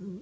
Mm,